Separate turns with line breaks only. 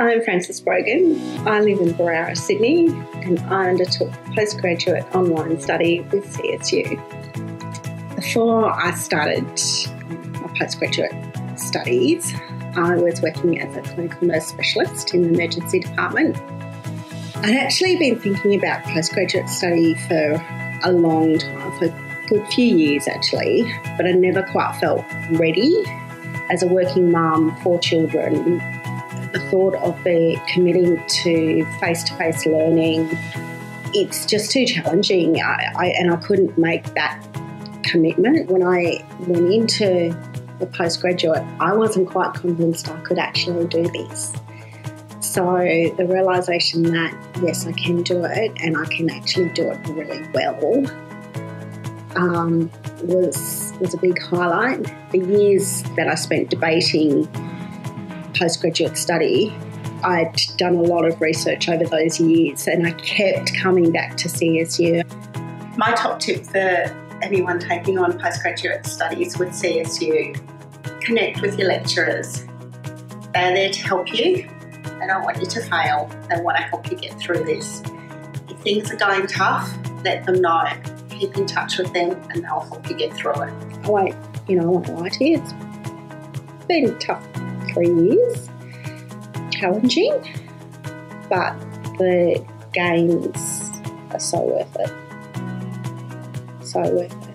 I'm Frances Brogan. I live in Berowra, Sydney, and I undertook postgraduate online study with CSU. Before I started my postgraduate studies, I was working as a clinical nurse specialist in the emergency department. I'd actually been thinking about postgraduate study for a long time, for a good few years actually, but I never quite felt ready. As a working mum, four children, the thought of the committing to face to face learning, it's just too challenging. I, I, and I couldn't make that commitment. When I went into the postgraduate, I wasn't quite convinced I could actually do this. So the realization that yes, I can do it and I can actually do it really well um, was was a big highlight. The years that I spent debating postgraduate study, I'd done a lot of research over those years and I kept coming back to CSU.
My top tip for anyone taking on postgraduate studies with CSU connect with your lecturers. They're there to help you. They don't want you to fail. They want to help you get through this. If things are going tough, let them know. Keep in touch with them and they'll help you get through it.
I won't, you know, I won't lie to you. It's been tough three years, challenging, but the gains are so worth it. So worth it.